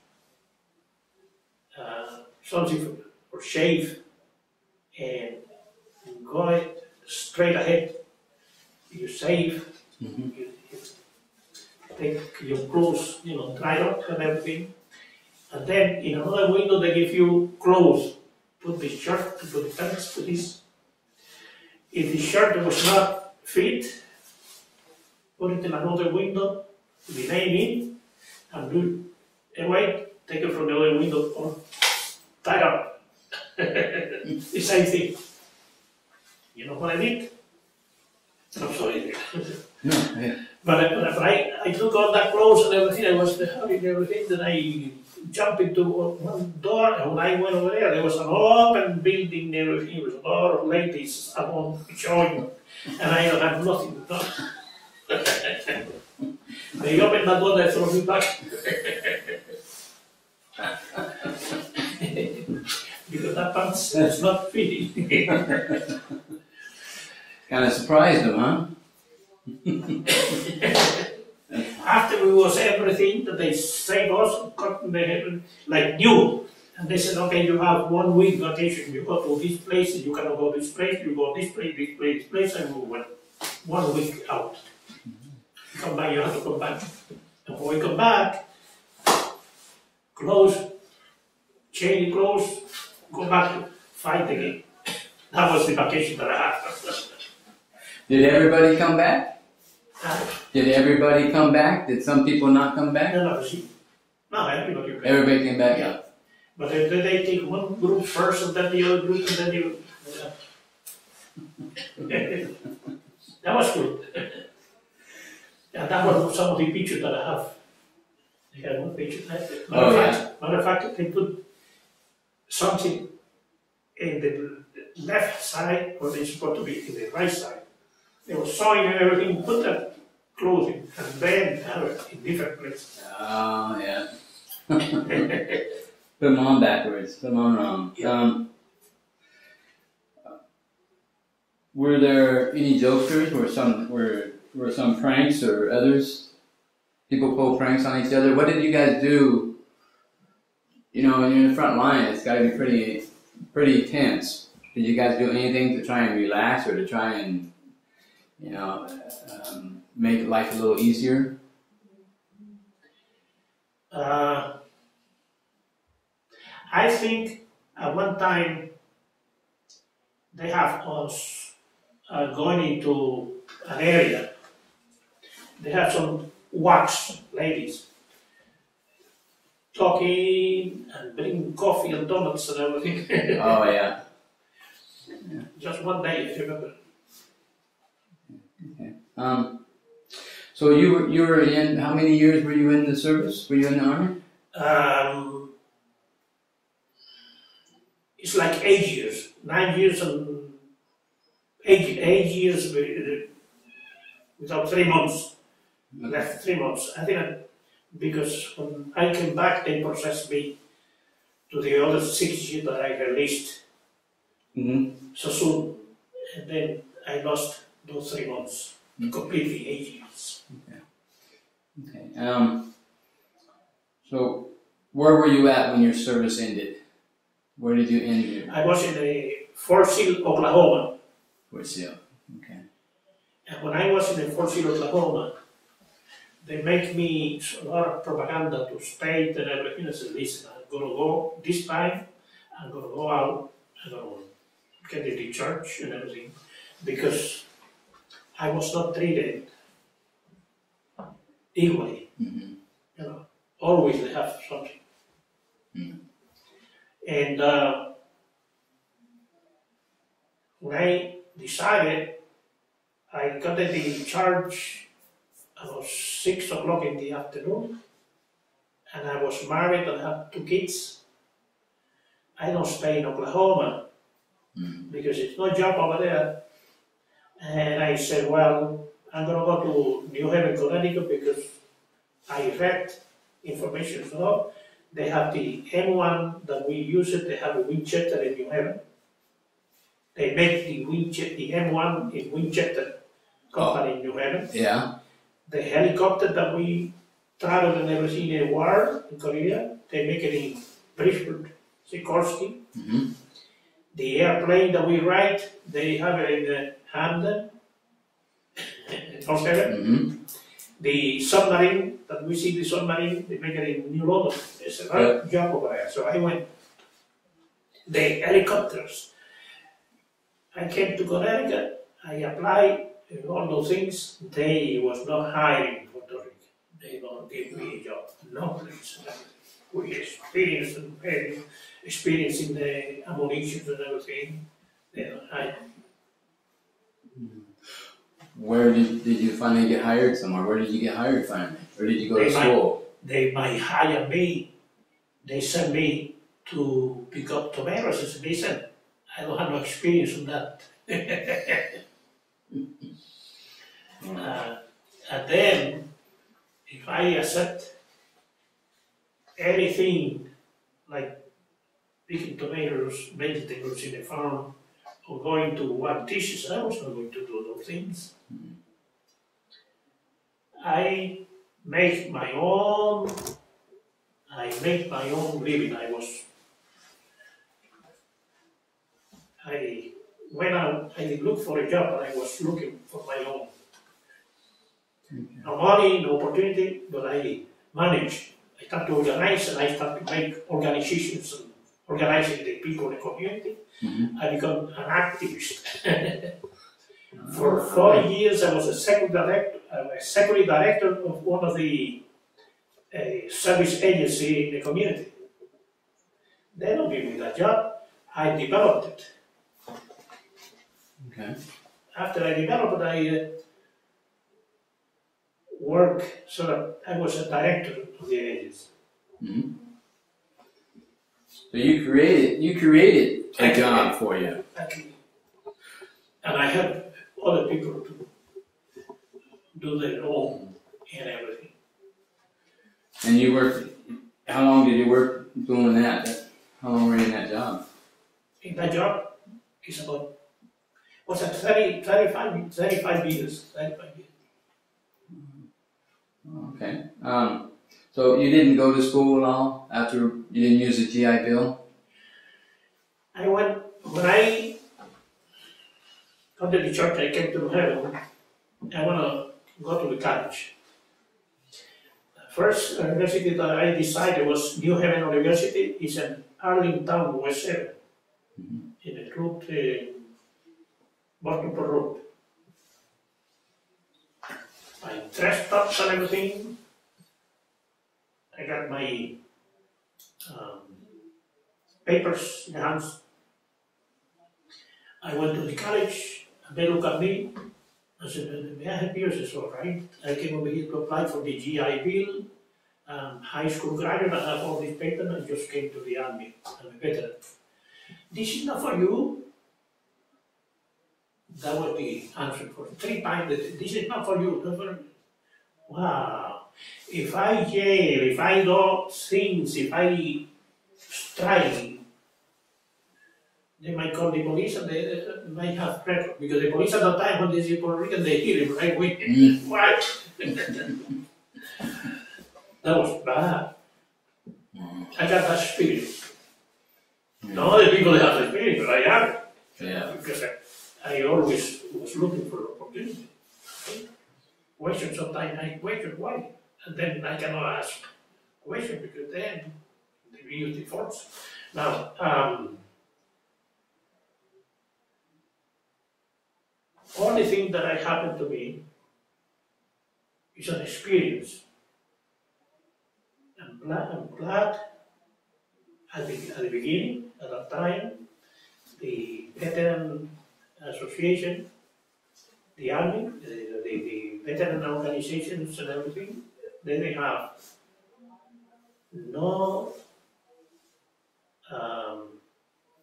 uh, something for, for shave, and you go it straight ahead. You save, Mhm. you, you take your clothes, you know, dry up and everything. And then in another window, they give you clothes. Put the shirt, put the pants, put this. If the shirt was not fit, put it in another window, the name in, and do anyway, take it from the other window or tie up. the same thing. You know what I did? I'm sorry. No, yeah. But, I- but I, I took all that clothes and everything, I was having everything, then I jumped into one door, and when I went over there, there was an open building, and everything, there was a lot of ladies among showing, and I had nothing, no. [laughs] They opened that door, they threw me back. [laughs] [laughs] Because that pants was not fitting. [laughs] Kind of surprised them, huh? [laughs] After we was everything that they saved us, cut the like new. And they said, okay, you have one week vacation. You go to this place, you cannot go this place, you go this place, this place, this place, and we went one week out. Come back, you have to come back. And when we come back, close, change clothes, go back to fight again. [coughs] That was the vacation that I had. Did everybody come back? Did everybody come back? Did some people not come back? no, no, see, no, everybody. came. Everybody came back. Yeah. But then then they take one group first and then the other group and then the yeah. [laughs] That was good. [laughs] And that was some of the pictures that I have. They had one picture. Matter Oh, of fact, matter of fact, they put something in the left side where it's supposed to be in the right side. They were sewing and everything, put that clothing, and then have it in different places. Oh yeah. [laughs] Put them on backwards. Put them on wrong. Yeah. Um, were there any jokesters? Were some were were some pranks or others? People pull pranks on each other. What did you guys do? You know, when you're in the front line, it's got to be pretty pretty tense. Did you guys do anything to try and relax or to try and you know um, make life a little easier? Uh, I think at one time they have us uh, going into an area. They have some wax ladies talking and bringing coffee and donuts and everything. [laughs] Oh yeah. Just one day, if you remember. Um, so you were you were in how many years were you in the service? Were you in the army? Um, it's like eight years, nine years and eight, eight years without three months. Left three months. I think I, because when I came back, they processed me to the other six years that I released Mm-hmm. so soon, and then I lost those three months completely, eight years. Okay. Um, so where were you at when your service ended? Where did you end your I was in the Fort Sill, Oklahoma. Fort Sill? Okay. And when I was in the Fort Sill, Oklahoma, they make me a lot of propaganda to state and everything. I said, listen, I'm gonna go this time, I'm gonna go out, I'm gonna get in the church and everything, because I was not treated equally, hmm you know, always they have something. Mm. And uh, when I decided, I got in the church about six o'clock in the afternoon, and I was married and had two kids. I don't stay in Oklahoma Mm. because it's no job over there. And I said, well, I'm gonna go to New Haven, Connecticut because I read information. So they have the M1 that we use it. They have a Winchester in New Haven. They make the Winchester, the M1 in Winchester company in New Haven. Yeah. The helicopter that we traveled and everything in the war in Korea, they make it in Bridgeport, Sikorsky. hmm The airplane that we ride, they have it in the Hamden. [laughs] okay. hmm The submarine that we see the submarine, they make it in New London. It's a right job over there. So I went. The helicopters. I came to Connecticut. I applied and all those things. They was not hiring Puerto Rico. They don't give me a job. No place. We experienced and very experience in the ammunition and everything. They don't hire. Hmm. Where did, did you finally get hired somewhere? Where did you get hired finally? Where did you go to might- school? they might hire me. They send me to pick up tomatoes. I said, listen, I don't have no experience in that. [laughs] uh, and then, if I accept anything like picking tomatoes, vegetables in the farm, or going to one dishes, I was not going to do those things. I make my own I make my own living. I was I went out, I did look for a job, I was looking for my own. No money, no opportunity, but I managed. I started to organize and I started to make organizations and organizing the people in the community. Mhm. I become an activist. [laughs] For four years, I was a secretary director, uh, a secretary director of one of the uh, service agency in the community. Give me that job. I developed it. Okay. After I developed I uh, work so that I was a director of the agency. hmm So you created you created I a job for you. Actually. And I help other people to do their own and everything. And you worked. How long did you work doing that? That- How long were you in that job? In that job, it's about, what's that, 30, 35, 35 years, 35 years. Okay. Um, so you didn't go to school at all after you didn't use the GI Bill. I went, when I got to the church, I came to heaven, I want to go to the college. First university that I decided was New Haven University, it's in Allingtown, West Haven, in the route, uh, Baltimore Road. I dressed up and everything. I got my um, papers in hands. I went to the college, and they looked at me. I said, may I help you? I said, all right. I came over here to apply for the GI Bill. Um, high school graduate, I have all these papers, and I just came to the army. I'm a veteran. This is not for you. That was the answer for three times. This is not for you. Not for Wow. If I jail, if I do things, if I strike, they might call the police and they, might have record because the police at the time when they see Puerto Rican they hear him right away. Mm. [laughs] What? that was bad. I got that spirit. No other people have that spirit, but I have Yeah. because I, I always was looking for opportunity. question, sometimes I question why, and then I cannot ask question because then they use the force. Now, um, only thing that I happened to me is an experience. I'm glad, I'm glad at the, at the beginning, at that time, the veteran association, the army, the, the, the veteran organizations and everything, they they have no um,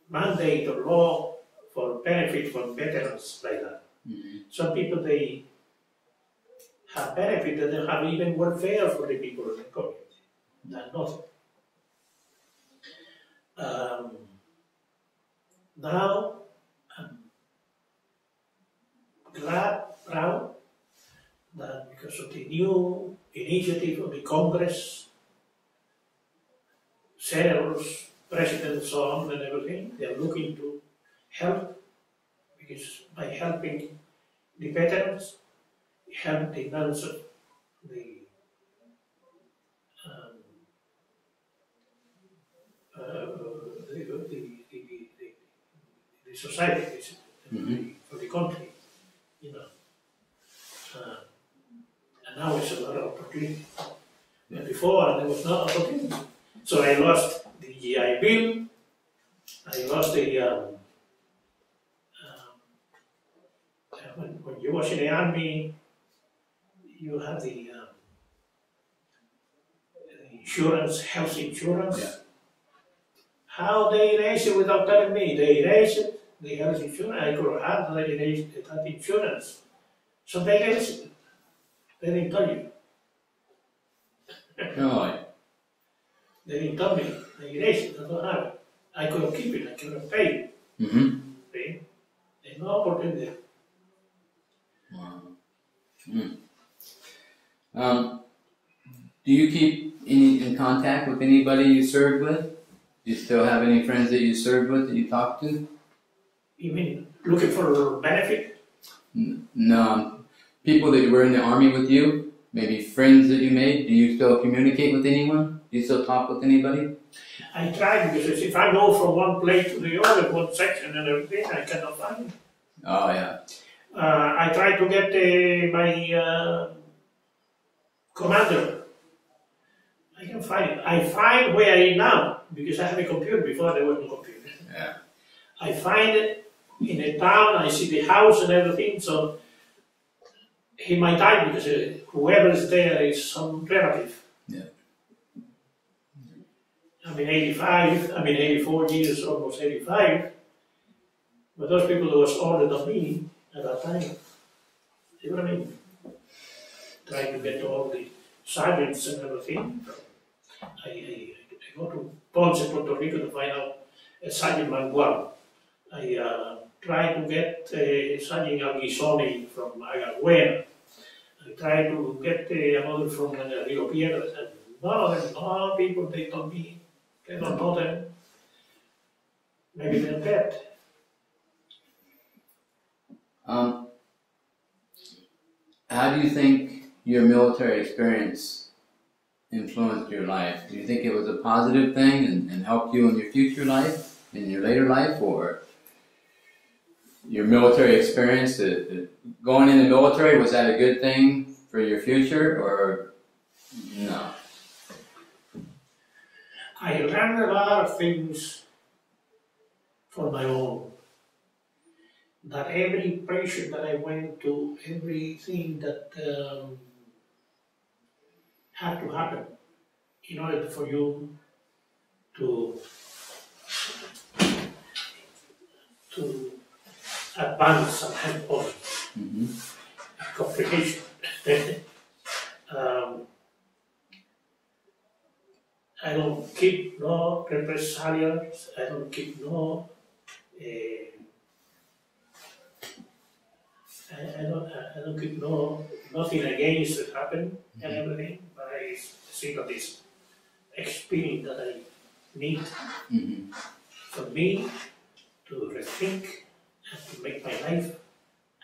mandate or law for benefit for veterans like that. Mhm. Some people they have benefit and they have even welfare for the people in the community. That's nothing. Um, now glad, proud that because of the new initiative of the Congress, senators, presidents, so on and everything, they are looking to help because by helping the veterans, help the nuns of the um, uh, the, the, the, the, society, the, Mhm. for the country, you know. Uh, and now it's a lot of opportunity. But before there was no opportunity. So I lost the GI Bill, I lost the um, um, when, when you was in the army, you have the, um, the insurance, health insurance. Yeah. How they erase it without telling me? They erase it, the health insurance. I could have had that erase that insurance. So they erase it. They didn't tell you. Oh, [laughs] They didn't tell me. They erased it. I don't have it. I couldn't keep it. I couldn't pay it. mm-hmm. See? There's no opportunity. Wow. Mm. Um, do you keep any, in contact with anybody you served with? Do you still have any friends that you served with that you talk to? You mean looking for benefit? No. People that were in the army with you, maybe friends that you made, do you still communicate with anyone? Do you still talk with anybody? I try because if I go from one place to the other, one section and everything, I cannot find it. Oh, yeah. Uh, I try to get uh, my uh, commander. I can find it. I find where I am now because I have a computer. Before there was no computer. Yeah. I find it in a town. I see the house and everything. So he might die because uh, whoever is there is some relative. Yeah. I mean, 85. I mean, 84 years, almost 85. But those people who was older than me at that time. See what I mean? Trying to get to all the sergeants and everything. I, I, I go to Ponce, Puerto Rico to find out uh, Sergeant Mangual. I uh, try to get uh, Sergeant Alguisoni from Agaguena. I try to get uh, another from uh, Rio Piedras. And none of them, no people, they me, they don't know them. Maybe they're dead. Um, how do you think your military experience influenced your life? Do you think it was a positive thing and, and helped you in your future life, in your later life, or your military experience, going in the military, was that a good thing for your future, or no? I learned a lot of things for my own. That every patient that I went to, everything that um, had to happen in order for you to to advance and help others Mm-hmm. complication. [laughs] um, I don't keep no represalias, I don't keep no, uh, I, I don't, I don't keep no, nothing against it happen and everything, but I think of this experience that I need Mm-hmm. for me to rethink to make my life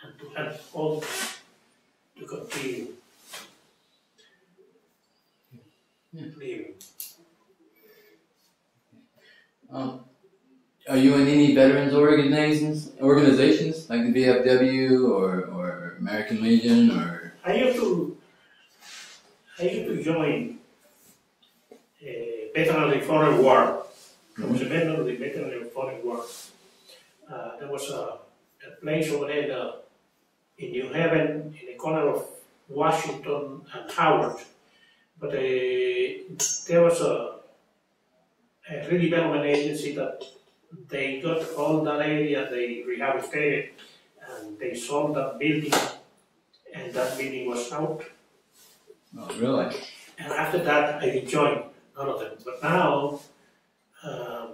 and to help all to continue. Leave. Um, are you in any veterans organizations, organizations like the VFW or, or American Legion or? I used to, I used to join uh, Veterans Foreign War. Mm-hmm. I was a veteran of the Veterans Foreign War. Uh, there was a, a place over there uh, in New Haven, in the corner of Washington and Howard. But uh, there was a, a redevelopment agency that they got all that area, they rehabilitated, and they sold that building, and that building was out. Oh, really? And after that, I joined none of them. But now, um,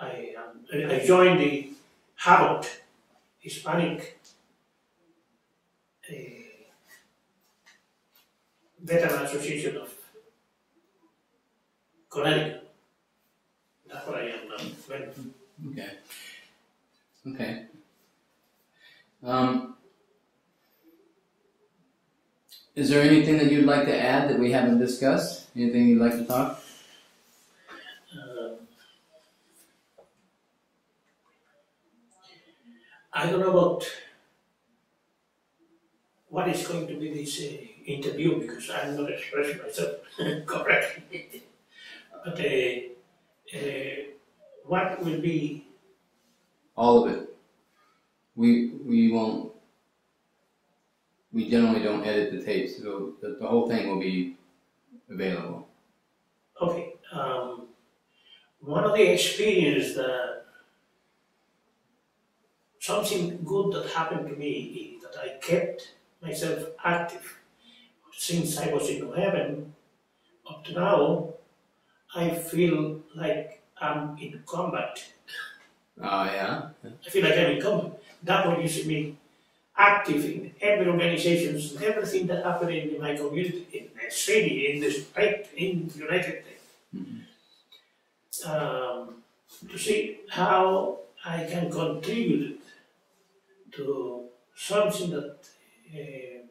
I, um, I joined the Habot Hispanic uh, Veteran Association of Connecticut. That's what I am now. Okay. Okay. Um, is there anything that you'd like to add that we haven't discussed? Anything you'd like to talk? Um, I don't know about what is going to be this uh, interview because I'm not expressing myself [laughs] correctly. but uh, uh, what will be, All of it. We we won't. We generally don't edit the tapes, so the, the whole thing will be available. okay, um, one of the experiences that something good that happened to me is that I kept myself active since I was in New Haven up to now. I feel like I'm in combat. Oh yeah. I feel like I'm in combat. That what you see me active in every organizations, everything that happened in my community, in the city, in the state, in the United States. Um, to see how I can contribute to something that uh,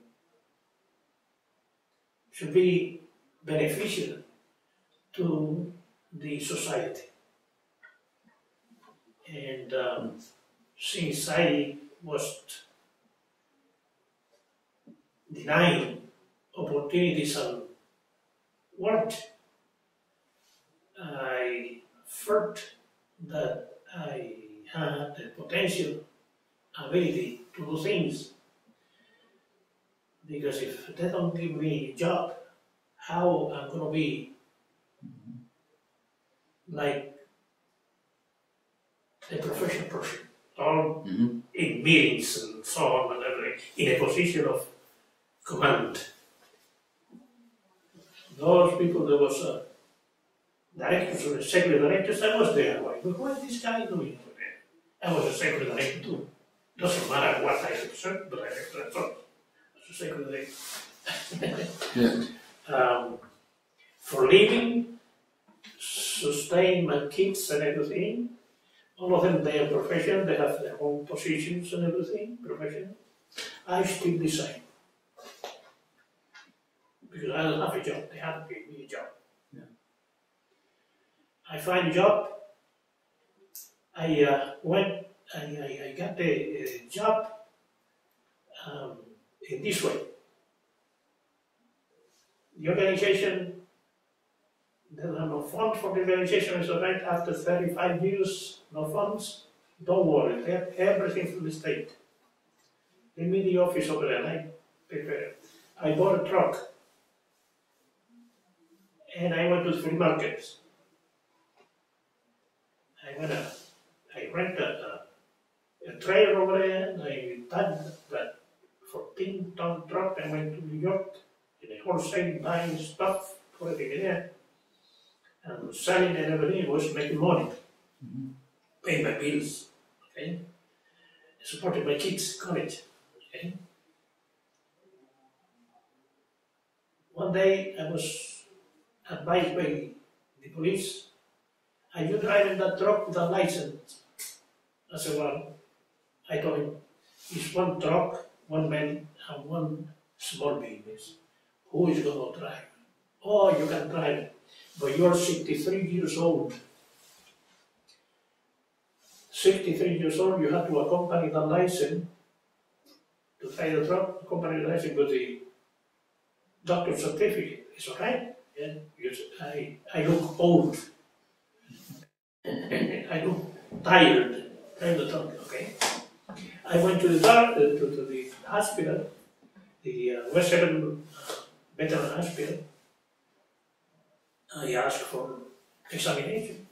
should be beneficial to the society. And um, since I was denying opportunities and work, I felt that I had the potential ability to do things. Because if they don't give me a job, how I'm gonna be like a professional person, all Mm-hmm. in meetings and so on and everything, in a position of command. Those people, there was a directors or secretary directors, I was there, Why? but what is this guy doing over there? I was a secretary director too. Doesn't matter what I represent, but I represent something. As a secretary. Yeah. um, for living, sustain my kids and everything. All of them, they are professional, they have their own positions and everything, professional. I still the same. Because I don't have a job, they haven't given me a job. Yeah. I find a job, I uh, went, I, I, I got a, a job um, in this way. The organization, there are no funds for the organization, so right after thirty-five years, no funds, don't worry, they have everything from the state. Give me the office over there, I prepare. I bought a truck. And I went to flea markets. I went, uh, I rented a, a trailer over there, and I done that fourteen ton truck, I went to New York in a wholesale buying stuff, in there, and selling and everything, was making money. Mm-hmm. Paying my bills, okay? Supporting my kids' college, okay? One day I was advised by the police, are you driving that truck without license? I said, well, I told him, it's one truck, one man, and one small business who is going to drive? Oh, you can drive. but you're sixty-three years old. Sixty-three years old, you have to accompany the license to drive the truck, accompany the license with the doctor's certificate, it's okay? Yeah, because I, I look old. [laughs] I look tired, driving the truck, okay? I went to the doctor, to, to the hospital, the uh, West Haven uh, Veteran Hospital. I asked for examination.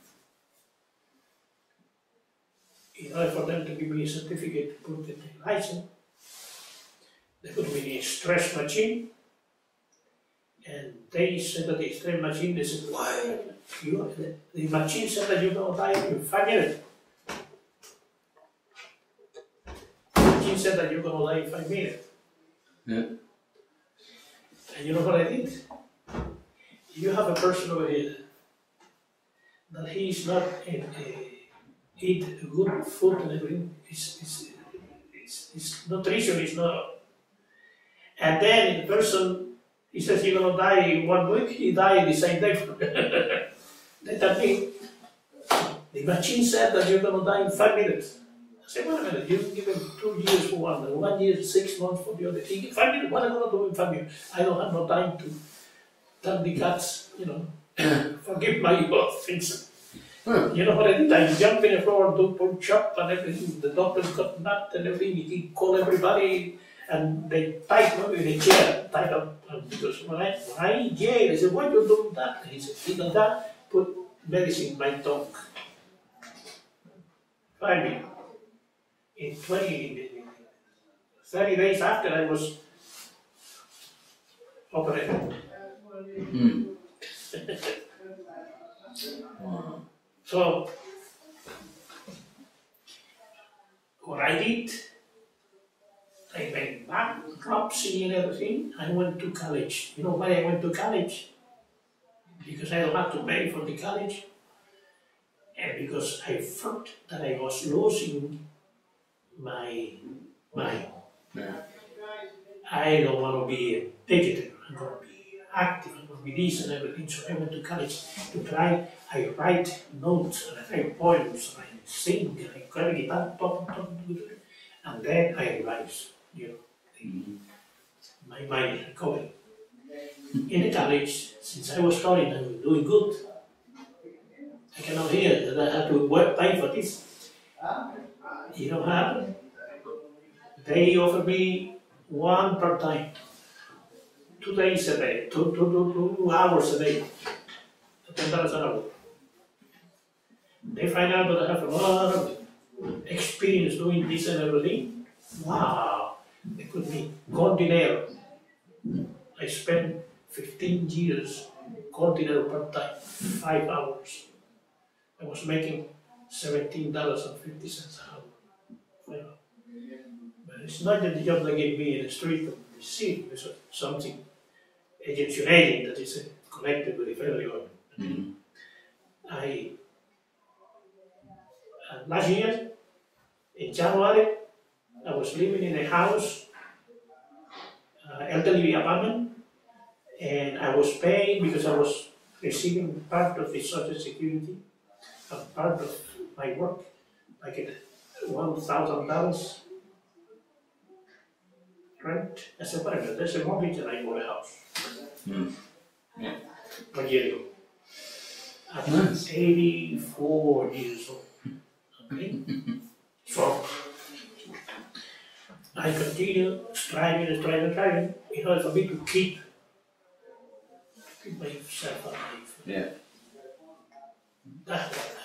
In order for them to give me a certificate to put in the license, they put me in a stress machine. And they said that the stress machine, they said, why? You, the, machine said that you're gonna die in five minutes. The machine said that you're gonna die in five minutes. Yeah. And you know what I did? You have a person over here that he is not in, uh, eat good food and everything. It's, it's, it's, it's nutrition is not. And then the person, he says you're gonna die in one week, he died the same day. [laughs] That mean the machine said that you're gonna die in five minutes. Said, wait a minute, you give him two years for one, and one year, six months for the other. He give five minutes, what am I gonna do in five minutes? I don't have no time to tell the cats, you know, [coughs] forgive my offense. Hmm. You know what I did? I jumped in the floor, do pull chop and everything. The doctors got nut and everything. He called everybody and they tied me in a chair, tied up. And because when I, when I yelled, I said, why you doing that? He said, he done that, put medicine in my tongue. Find me. In 20, in- in- 30 days after I was operated. Hmm. So, what I did, I went bankruptcy and everything. I went to college. You know why I went to college? Because I don't have to pay for the college, and because I felt that I was losing my mind. Yeah. I don't want to be a digital. I'm going to be active. I'm going to be this and everything. So I went to college to try. I write notes and I write poems and I sing and I play guitar, talk, talk, talk, and then I revise. You know, the- my mind is recovering. In the college, since I was studying, was doing good. I cannot hear that I have to work pay for this. You know what happened? They offered me one per time, two days a day, two, two, two, two hours a day, ten dollars an hour. They find out that I have a lot of experience doing this and everything. Wow, put me con dinero. I spent fifteen years con dinero per time, five hours. I was making seventeen dollars and fifty cents an hour. But it's not that the government gave me an the sea. it's something Egyptianating that is connected with everyone. Mm -hmm. I uh, last year in January I was living in a house, uh, elderly apartment, and I was paying because I was receiving part of the social security and part of my work. I get 1000 pounds rent as a parameter. There's a mortgage and I bought a house. Mm. Yeah. A year ago. At nice. 84 years old. Okay? [laughs] so, I continue striving and striving and striving in order for me to keep, keep myself alive. Yeah. That's what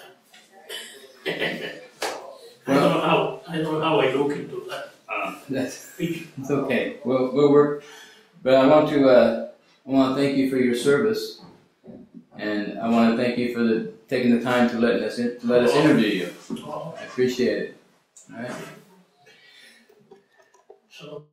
[laughs] I don't know how, I don't know how I look into that [laughs] That's picture. it's okay. We'll we'll work. But I want to uh, I want to thank you for your service, and I want to thank you for the taking the time to let us in, let us interview you. Oh, I appreciate it. All right. So,